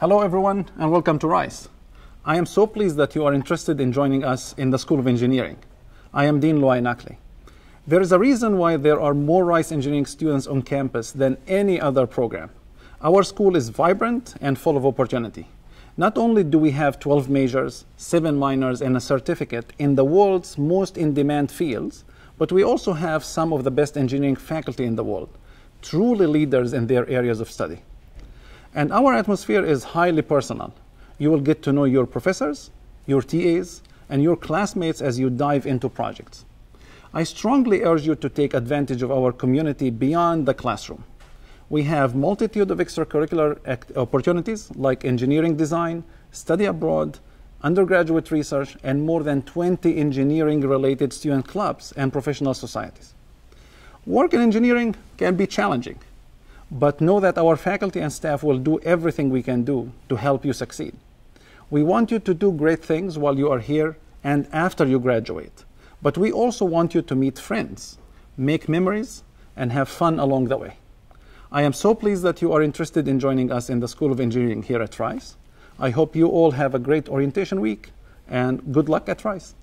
Hello, everyone, and welcome to Rice. I am so pleased that you are interested in joining us in the School of Engineering. I am Dean Luay Nakhleh. There is a reason why there are more Rice engineering students on campus than any other program. Our school is vibrant and full of opportunity. Not only do we have 12 majors, 7 minors, and a certificate in the world's most in demand fields, but we also have some of the best engineering faculty in the world, truly leaders in their areas of study. And our atmosphere is highly personal. You will get to know your professors, your TAs, and your classmates as you dive into projects. I strongly urge you to take advantage of our community beyond the classroom. We have multitude of extracurricular opportunities like engineering design, study abroad, undergraduate research, and more than 20 engineering-related student clubs and professional societies. Work in engineering can be challenging, but know that our faculty and staff will do everything we can do to help you succeed. We want you to do great things while you are here and after you graduate, but we also want you to meet friends, make memories, and have fun along the way. I am so pleased that you are interested in joining us in the School of Engineering here at Rice. I hope you all have a great orientation week and good luck at Rice.